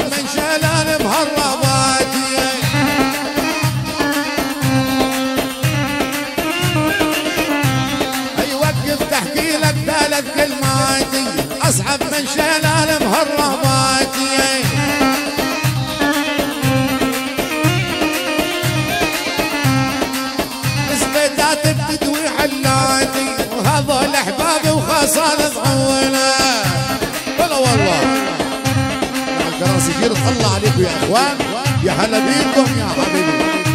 من شلال الكراسي كثير تطلع عليكم يا إخوان. يا هلا بيكم يا حبيبي.